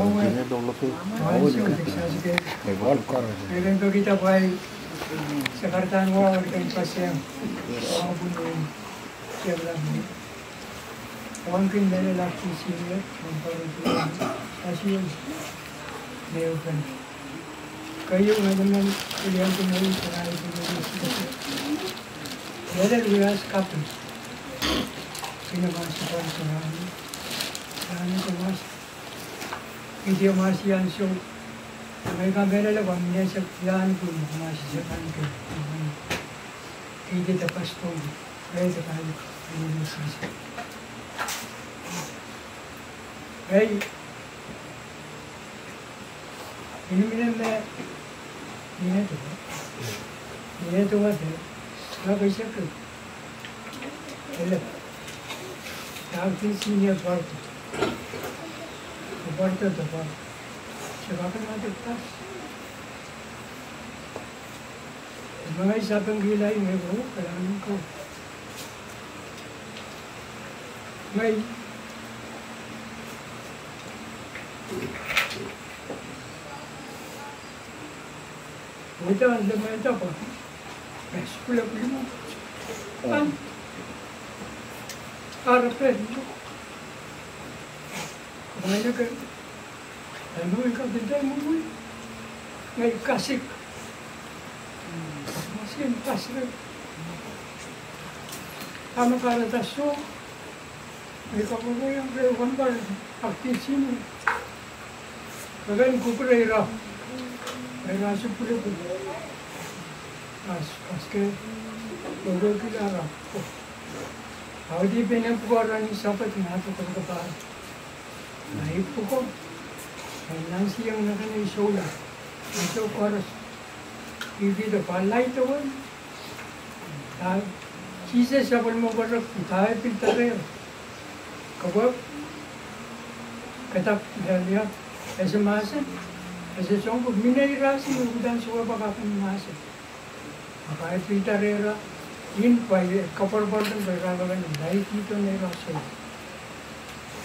Tiene doble fil. Meron ko kita po ay sa kartaan mo, wala kayong pasyang mga bunuin. Siya lang. Huwag kong nalalaki siya, ang parang Asyon. Leo ka na. Kayo nga naman, kailangan ko ngayon sa namin ko sa kasi. Whether we ask couple, pinamasa ko sa namin. Sa namin idiomasyang so may kamera lang ang nasa plan ko masyakan ko hindi tapas po kaya sa tayo hindi masasa ay inuminan na minato ba minato ba de nakaisak ko alam Tawag din siya parto. की पढ़ते तो पढ़ सेवा करना देखता मैं ऐसा पंगी लाई मैं वो कराने को मैं Ito, ang laman ito po. Best ko lang Banyak kan? Dan dulu ikan pindai mulu. Kasih. Masih yang kasih. Kamu kalau tak suh, mereka pun yang berwarna aktif sini. Bagaimana kau pergi lah? Pergi asyik pergi pergi. As aske, orang kita lah. Awak di benda apa orang sampai tinggal tu kan kebal. Dahil po ko, kailan siyang nakanaisula. Ito oras, ibig na panlay ito man. Dahil, Jesus sabal mo barak, dahil pintarir. Kabab, katap, dahil yan, kasi masa, kasi siyang kung minahirasin, udan suwa baka kung masa. Baka pintarira, yun pa, kaparbardan, baka kagalan, dahil dito na irasin.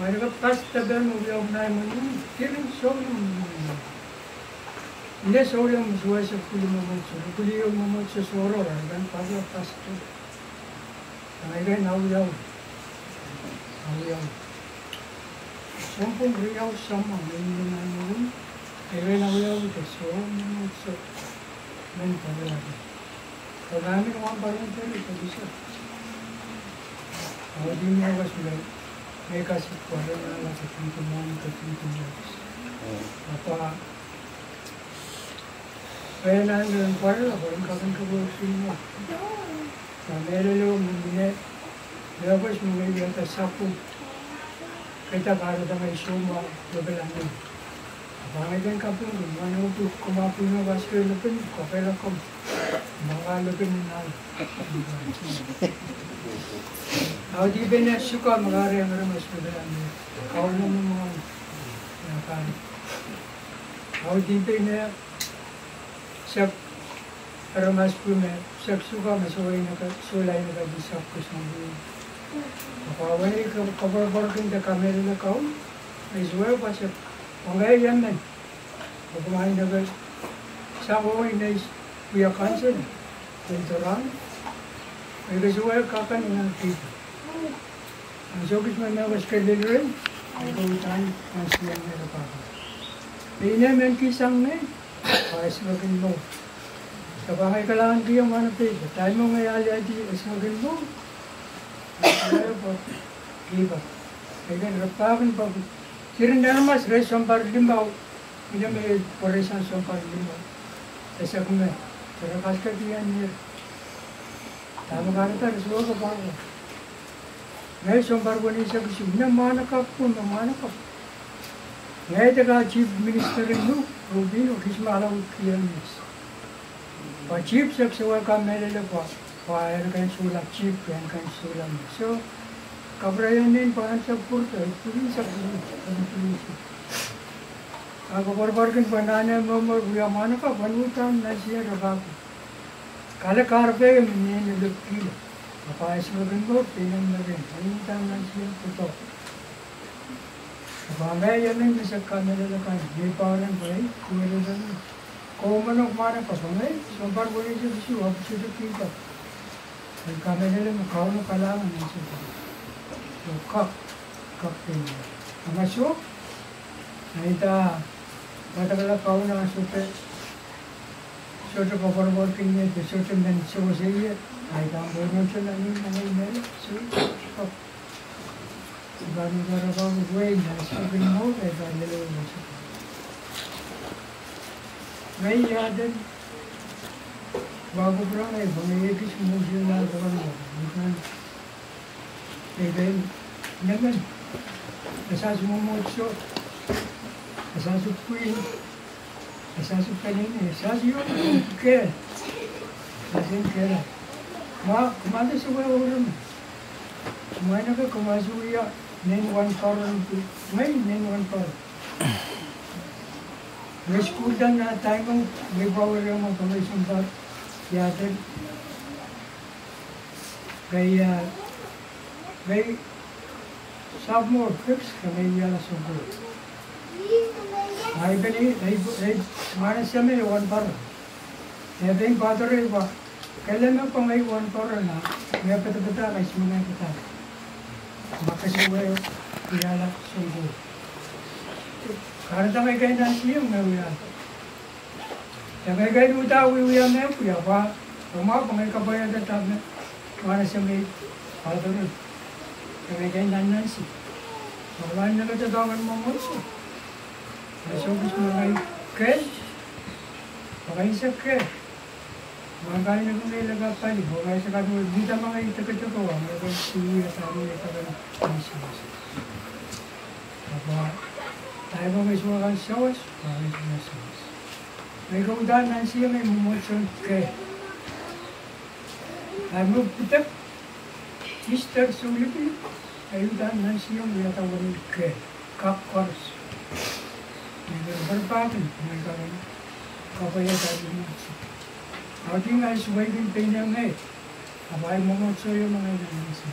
इति दिया गयन चौंको कई सोमवार को नहीं से कुछ हुआ Yung basumani naman kumasi mo, wato ng Diyan, yung basura sa pero sa inyo. Ngayon naman, kakailangan kumasi. Tayo mo kumasi, pagkata, nakakisuwi sa mumutso, kumakil. Mayroon ka pas tabi mo, yung na mo yun, kirin so yung Hindi, so yung suwa sa kuli mumutso. Kuli yung mumutso sa oro, kan pagka pas to. Ngayon, nauyaw. Nauyaw. Sampung riyaw sama ngayon na naman. Kaya nauyaw ito, so mumutso. Ngayon pala. Kagami naman parang pero ito bisa. Ako 映画式我れなら時々何時々なんまた Kaya na nag-inquire ako, yung kakantubushin mo. Na meron yung mabine, labas mo ngayon ah, sa sapo. Kaya para na may suma, babalan mo. Kan kapo, mana tu kumapu na basker lupin, kapela kom. Mga lupin na. Ako di ba na suka, magari ang ramas labalan mo. Kau na mo mga nakari. Ako di ba na sa ramas po na, sa suka, masuway na ka, sulay na ka di sa kusang buhay. Kapawani ka kabarbarkin da kamera na kau, ay suwa pa siya. Okay, yan na. Pagkumain na guys. Sa ako eh. na is we are cancer. Later on, may resuwa kakan ng tito. Ang sugis man na was kalilirin, ay kumitan ang siyang nila pa. Pinam ang kisang na eh. Pais magin mo. Sa bahay ka lang kiyang manapit. Sa tayo mo ngayali ay di is magin mo. Ang siyang pa. Giba. Kaya nga, rapakin pa. Giba. Na naman, res sompar limbaw. Hindi may poresan sompar limbaw. Kasi ako may, pero kaska diyan niya. Tama ka rata, res wako pa ako. Ngayon, sompar ko niya siya kasi, mana ka po, mana ka. Ngayon ka chief minister rin no, Rubin, o kismala o kiyamis. Pa chief sa ksawa ka melele pa, pa yan kayo sulam, chief yan kayo sulam. So, kabrayan din pa ang sa purta, pulis sa pulis, ang pulis. Ako barbarkin pa nana mo mo, kuya mano ka, panutan na siya rabako. Kala karpe, minyan yung kilo. Kapayas mo rin mo, pinang na eh? Eh. Ay kang bono siya na yun. Ang email. So, Efendim, ne ben? Esas mucho, esas fui, esas esas yo, que, así que era. Ma, kumanda sa one torrent, may nin one torrent. May school dan na tayo kung may bawal yung mga commission pa, yatid. Kaya, may sophomore fix kami yala sungguh. Ay gani ay ay mana siya may one foreign. Kaya yung padre ba kailan mo pa may one foreign na may pata-pata kay simunay kita. makasiwayo kilala sungguh. Karena may kayo nang siyong na uya. Kaya may kayo uta uya na uya pa. Roma pa may kabayan na tab na. Kijk, dan Nancy. Maar wij hebben het dan met mijn moeder. Dat is ook eens maar wij kerst. Maar wij zijn kerst. Maar wij hebben het hele dag die hoor. Wij zijn het niet allemaal in de kutje gewoon. Maar dat is aan kant we Mister Sullivan, ayudan na siyong yatawag ke kapkors. Naging barbatin, nagkaroon kapaya dati mo. Ating ay suwaibin pinyang eh. Abay mo mo sa iyo mga ilan siya.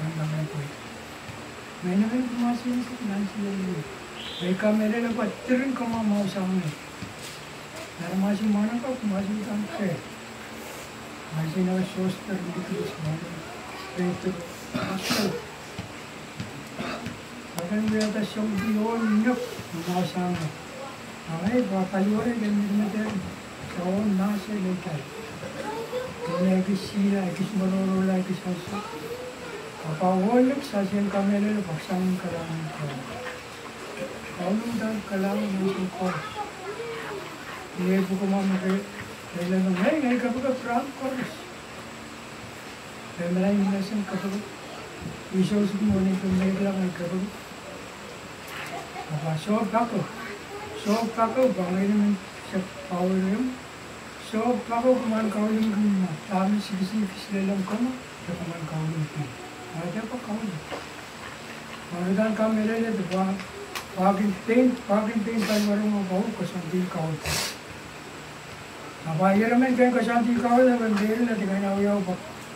Ang bagay ko ito. May nakain kumasiyan sa ilan siya iyo. May kamera na patirin ka mga mausang eh. Naramasi mo na ka, kumasiyan ka ke. Kasi na-shoster dito sa mga dentro Maganda sa siyong diyon nyo, nakasama. Okay, papaliwari ganyan na din. Kaon na sa lekay. Kaya sila, ikis marurula, ikis hasa. Kapawalok sa siyang kamera, baksang kalangan ko. Kaunong dahil kalangan ng suko. Hindi ko kumamagay. Kailan nung, hey, ngayon ka ba ka Frank Corres? का प्राप्त कर मेरा इंग्लिशन कब ईश्वर से मोने को मेरे लगा कब पापा शो पाको शो पाको बांग्लादेश में सब power So, ako kuman kauling ko na. Tami sige-sige lang ko na. Kaya kuman kauling ko. Ada pa kauling. Marudan kami rin ito ba? Pagin paint, pagin paint tayo marong mga bawo kasanti kauling. Napahira naman kayo kasanti kauling. Bandiri na tingay na uyaw ba? Kasanti kauling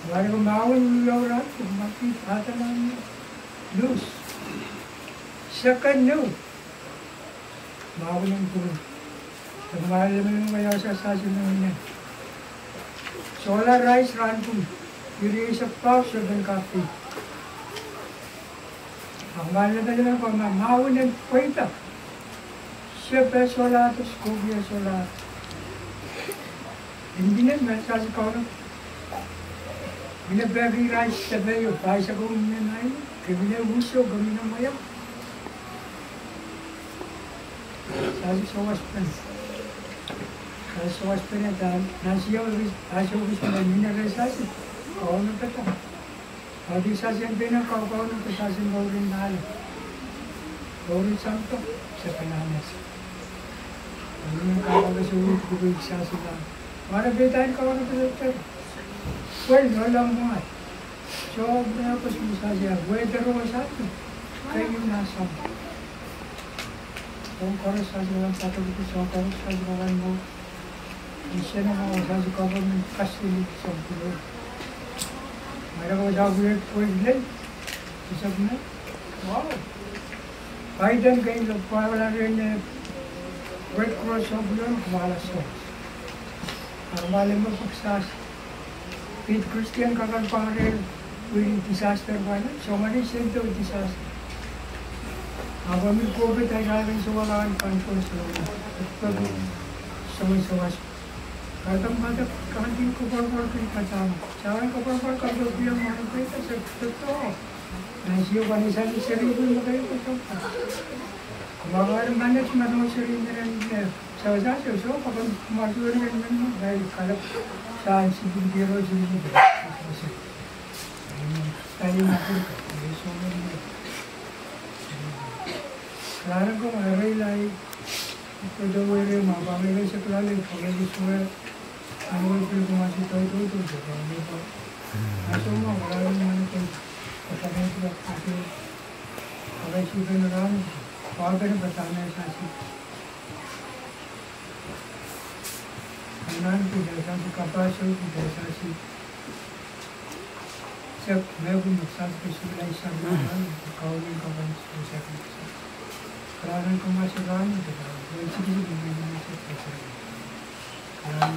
Hawari ko maawin yung yawrat, Pag mahal mo yung may asasasyon ng ina. Solar rice rantum. Urea of flour, sugar, and coffee. Ang mahal na talaga ng pamamahon ng kwenta. Siyempre, solatos, kubya, solatos. Hindi na, masasakaw na. Binabagay rice sa bayo, basa ko na na yun. Kami na uso, kami na mayak. Sabi sa waspan. Sabi sa waspan na dahil, nasiyaw, nasiyaw gusto na minarasasi. Kawa na pata. Pati sasyan pinang kawa kawa na pasasin gawin na alam. Gawin santo sa kananas. Ano yung kakagasulit ko yung sasyan lang. Para betain kawa na pasasin. Well, walang mga. So, tapos mo sa siya, weather mo sa atin. Kayo yung nasa. Kung karo sa siya, patag ko sa karo sa siya, mo. Isa na mga sa siya, government custody sa bulo. Mayroon ko sa bulo, president. Isab na. Wow. Biden kayo, wala rin eh, Red Cross sa bulo, wala sa. Ang malim mo pagsas. with Christian Kakalpare with disaster violence. So many center of disaster. अब हमें Covid है कारण से वाला control से तब समय समय खत्म खत्म कहानी को पढ़ पढ़ के खत्म चावल को पढ़ कर दो दिया मानो पे तो सब तो ऐसी बनी सारी शरीर में लगे तो सब मगर मैंने मनो शरीर में सहजा से सो अपन मजदूरी में भाई कलप saan si Bindiro Junior. Tayo na po. So, Klara ko maray lai. Ito daw ay rin mga pamilya sa klali. Pag ay gusto nga, ano ay pili kumasi tayo ito ito. Diba? Ano pa? Aso mo, wala rin naman ito. Pagkakas sila kasi pagay siya na lang. Pagay na batana sa siya. Kanan की जैसा से कपास की जैसा से सब मैं भी नुकसान के सिलाई सब काउलिंग का बन जैसा कि कारण को मैं सगान नहीं कर रहा हूँ वैसे भी बीमारी में से कैसे कारण